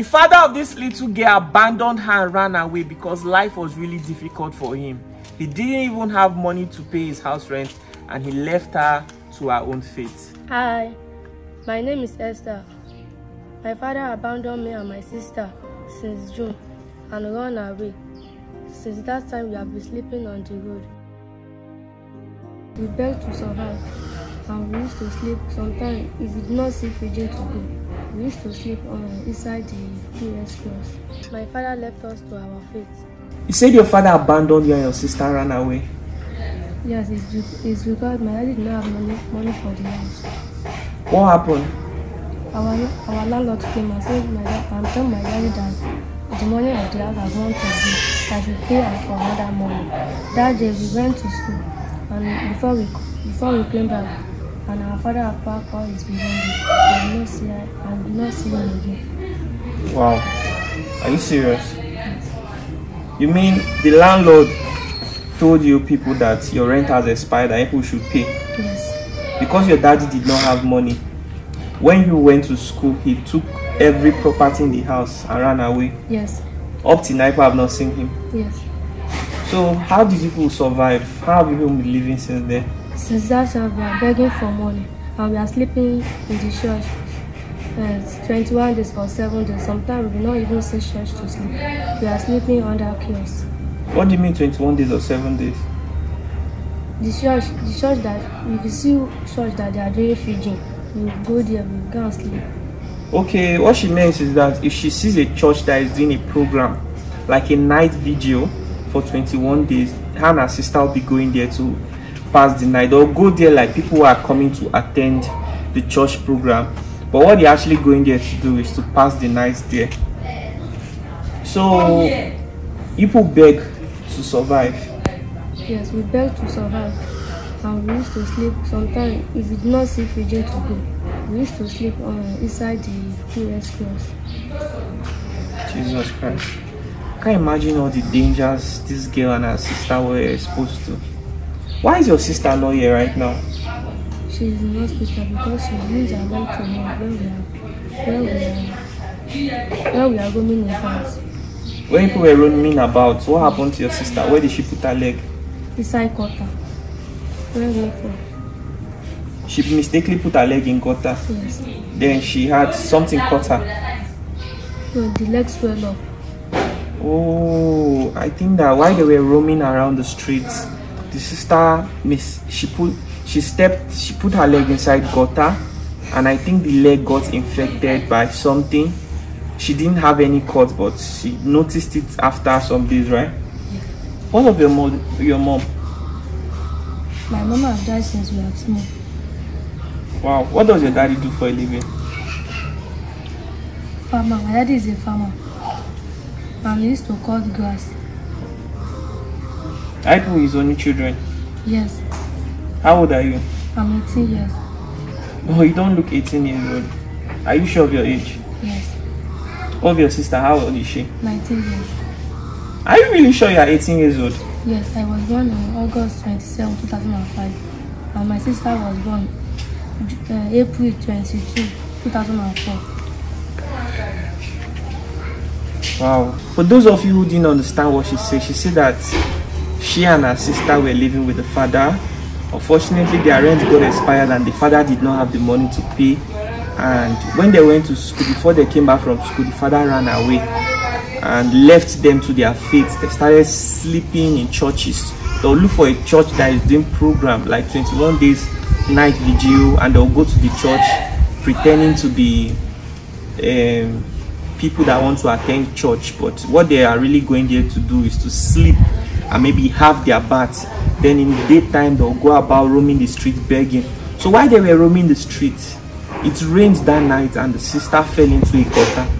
The father of this little girl abandoned her and ran away because life was really difficult for him. He didn't even have money to pay his house rent and he left her to her own fate. Hi, my name is Esther. My father abandoned me and my sister since June and run away. Since that time, we have been sleeping on the road. We begged to survive and we used to sleep. Sometimes, we did not see Fiji to go, we used to sleep on inside the PS cross. My father left us to our fate. You said your father abandoned you and your sister ran away. Yes, it's, it's because my daddy did not have money, money for the house. What happened? Our, our landlord came and said my dad, I'm telling my daddy that the money of the house has gone to him. I should pay her for another money. That day we went to school and before we before we came back and our father had packed all his belongings. I did not see her, I not see him again. Wow. Are you serious? You mean the landlord told you people that your rent has expired and people should pay? Yes. Because your daddy did not have money. When you went to school, he took every property in the house and ran away. Yes. Up till now, I have not seen him. Yes. So how did people survive? How have you people been living since then? Since that time we are begging for money and we are sleeping in the church. Uh, it's 21 days or 7 days. Sometimes we do not even see church to sleep. We are sleeping under chaos. What do you mean 21 days or 7 days? The church, the church that if you see church that they are doing feeding, we go there, we go and sleep. Okay, what she means is that if she sees a church that is doing a program, like a night video for 21 days, her and her sister will be going there to pass the night. They'll go there like people who are coming to attend the church program. But what they're actually going there to do is to pass the night there. So, people beg to survive. Yes, we beg to survive. And we used to sleep sometimes if we did not see Fiji to go. We used to sleep uh, inside the PS cross. Jesus Christ. Can't imagine all the dangers this girl and her sister were exposed to. Why is your sister not here right now? She is in hospital because she used her leg to move when we are when we are when we are roaming about When people were roaming about, what happened to your sister? Where did she put her leg? inside gutter. Where we from? She mistakenly put her leg in gutter. Yes. Then she had something cut her. No, the leg swell up. Oh, I think that while they were roaming around the streets, the sister miss she put she stepped she put her leg inside gutter and I think the leg got infected by something. She didn't have any cuts, but she noticed it after some days, right? What of your mom your mom? My mom have died since we are small. Wow, what does your daddy do for a living? Farmer. My daddy is a farmer. And he used to cut grass. I people his only children. Yes. How old are you? I'm 18 years. Oh, you don't look 18 years old. Are you sure of your age? Yes. Of your sister, how old is she? 19 years. Are you really sure you are 18 years old? Yes, I was born on August 27, 2005. And my sister was born uh, April 22, 2004. Wow. For those of you who didn't understand what she said, she said that she and her sister were living with the father. Unfortunately, their rent got expired and the father did not have the money to pay. And when they went to school, before they came back from school, the father ran away and left them to their fate. They started sleeping in churches. They'll look for a church that is doing program like 21 days night vigil and they'll go to the church pretending to be um, people that want to attend church but what they are really going there to do is to sleep and maybe have their bath. Then in the daytime they'll go about roaming the streets begging. So while they were roaming the streets it rained that night and the sister fell into a gutter.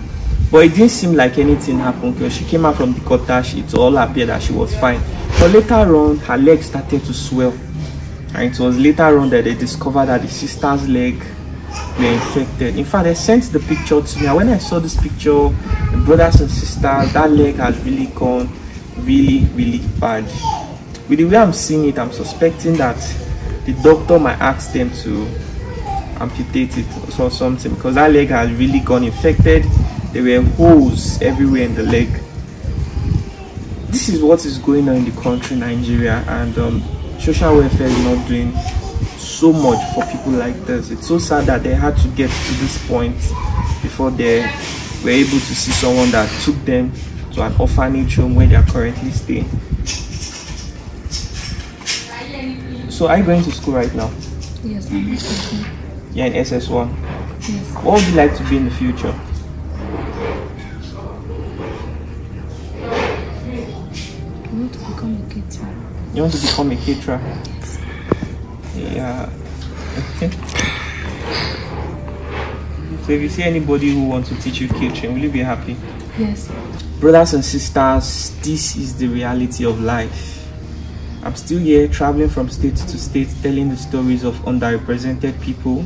But it didn't seem like anything happened. Because she came out from the gutter it all appeared that she was fine. But later on her leg started to swell. And it was later on that they discovered that the sister's leg infected. In fact, they sent the picture to me. And when I saw this picture, brothers and sisters, that leg has really gone really, really bad. With the way I'm seeing it, I'm suspecting that the doctor might ask them to amputate it or something because that leg has really gone infected there were holes everywhere in the leg. This is what is going on in the country, Nigeria, and um, social welfare is not doing so much for people like this. It's so sad that they had to get to this point before they were able to see someone that took them to an orphanage home where they are currently staying. So, are you going to school right now? Yes, I'm You're in SS1. Yes. What would you like to be in the future? I want to become a caterer. You want to become a caterer? Yeah. so if you see anybody who wants to teach you catering, will you be happy? Yes. Brothers and sisters, this is the reality of life. I'm still here traveling from state to state telling the stories of underrepresented people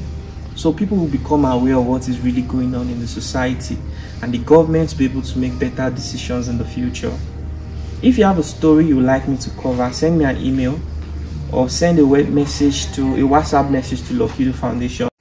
so people will become aware of what is really going on in the society and the government will be able to make better decisions in the future. If you have a story you would like me to cover, send me an email or send a web message to a WhatsApp message to Love Foundation.